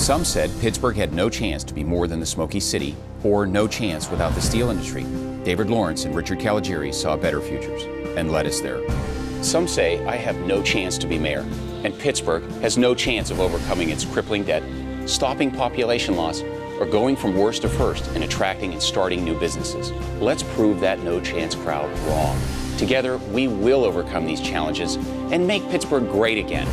Some said Pittsburgh had no chance to be more than the Smoky City, or no chance without the steel industry. David Lawrence and Richard Caligiuri saw better futures and led us there. Some say I have no chance to be mayor, and Pittsburgh has no chance of overcoming its crippling debt, stopping population loss, or going from worst to first in attracting and starting new businesses. Let's prove that no chance crowd wrong. Together, we will overcome these challenges and make Pittsburgh great again.